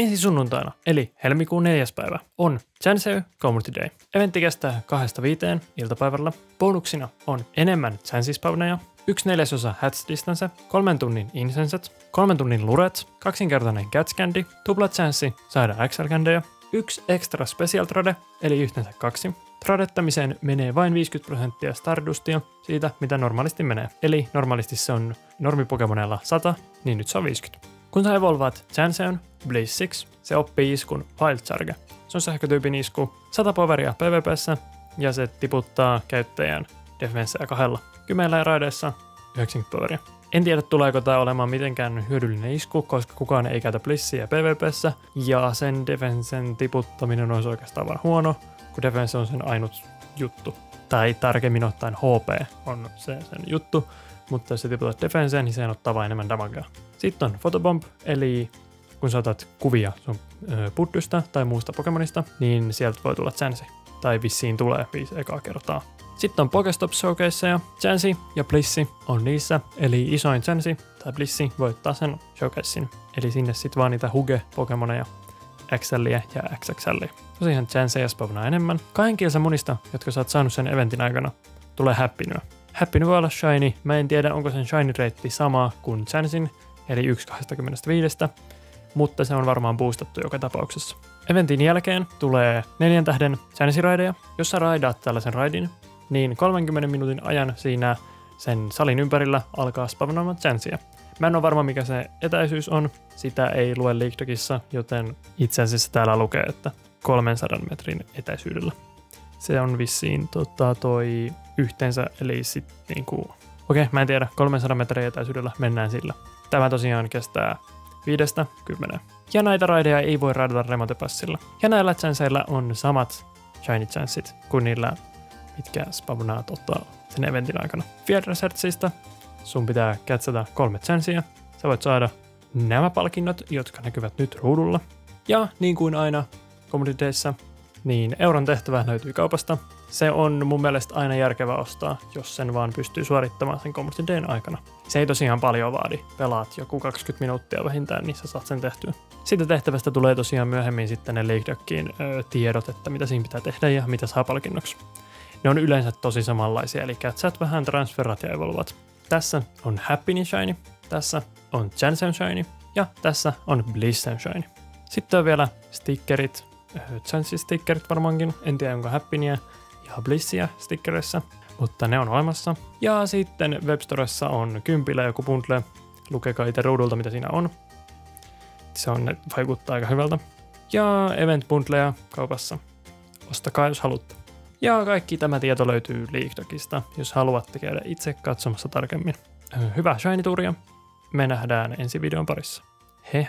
Ensi sunnuntaina, eli helmikuun neljäs päivä, on Chansey Community Day. Eventti kestää kahdesta viiteen iltapäivällä. Bonuksina on enemmän chansispawneja, yksi neljäsosa hats distance, kolmen tunnin incenset, kolmen tunnin luret, kaksinkertainen cats candy, tupla chanssi saada XL candyja, yksi extra special trade, eli yhteensä kaksi. Tradettamiseen menee vain 50 prosenttia Stardustia siitä, mitä normaalisti menee. Eli normaalisti se on normipokemonella 100, niin nyt se on 50. Kun sä evolvaat Chanseon Blissiksi, se oppii iskun Wild Charge. Se on sähkötyypin isku, 100 poweria PvPssä ja se tiputtaa käyttäjän defensseä kahdella. Kymmenen raideissa 90 poweria. En tiedä tuleeko tämä olemaan mitenkään hyödyllinen isku, koska kukaan ei käytä Blissiä PvPssä ja sen defensen tiputtaminen olisi oikeastaan vaan huono, kun defense on sen ainut juttu. Tai tarkemmin ottaen HP on se sen juttu, mutta jos sä tiputat defenseen, niin se ottaa vain enemmän damagea. Sitten on photobomb, eli kun sä otat kuvia sun puttystä tai muusta Pokemonista, niin sieltä voi tulla Chansey. Tai vissiin tulee viisi ekaa kertaa. Sitten on Pokestop Showcaseja. Chansey ja Blissi on niissä, eli isoin Chansey tai Blissi voittaa sen showcasein. Eli sinne sitten vaan niitä Huge-Pokemoneja, XLiä ja XXLiä. Tosiaan Chansey spawnaa enemmän. Kahden kilsa munista, jotka sä oot saanut sen eventin aikana, tulee Happynyä. Happy voi olla shiny. Mä en tiedä, onko sen shiny reitti sama kuin Chansin, eli 1.25, mutta se on varmaan boostattu joka tapauksessa. Eventin jälkeen tulee neljän tähden Chansi-raideja. Jos sä raidaat tällaisen raidin, niin 30 minuutin ajan siinä sen salin ympärillä alkaa spavnaamaan Chansia. Mä en ole varma, mikä se etäisyys on. Sitä ei lue Leakdogissa, joten itse asiassa täällä lukee, että 300 metrin etäisyydellä. Se on vissiin tota, toi yhteensä, eli sitten niinku, okei, okay, mä en tiedä, 300 metriä etäisyydellä mennään sillä. Tämä tosiaan kestää viidestä kymmeneen. Ja näitä raideja ei voi raidata remotepassilla. Ja näillä chanceilla on samat shiny chanceit kuin niillä, mitkä spawnaa tota, sen eventin aikana. Field Researchista sun pitää kätsätä kolme chancea. Sä voit saada nämä palkinnot, jotka näkyvät nyt ruudulla. Ja niin kuin aina communityssä, niin euron tehtävä löytyy kaupasta. Se on mun mielestä aina järkevä ostaa, jos sen vaan pystyy suorittamaan sen Community Dayn aikana. Se ei tosiaan paljon vaadi. Pelaat joku 20 minuuttia vähintään, niin sä saat sen tehtyä. Siitä tehtävästä tulee tosiaan myöhemmin sitten ne Leakdockin tiedot, että mitä siinä pitää tehdä ja mitä saa palkinnoksi. Ne on yleensä tosi samanlaisia, eli kätsät vähän transferat ja evolvat. Tässä on Happy Shiny, tässä on Chance Shiny ja tässä on Bliss Shiny. Sitten on vielä stickerit, Chance-stickerit varmaankin, en tiedä onko Happyniä ja Blissia stickereissä, mutta ne on olemassa. Ja sitten Webstoressa on kympillä joku bundle, lukekaa itse ruudulta mitä siinä on. Se on, vaikuttaa aika hyvältä. Ja event bundleja kaupassa. Ostakaa jos haluatte. Ja kaikki tämä tieto löytyy Leakdogista, jos haluatte käydä itse katsomassa tarkemmin. Hyvää shiny Me nähdään ensi videon parissa. Hei.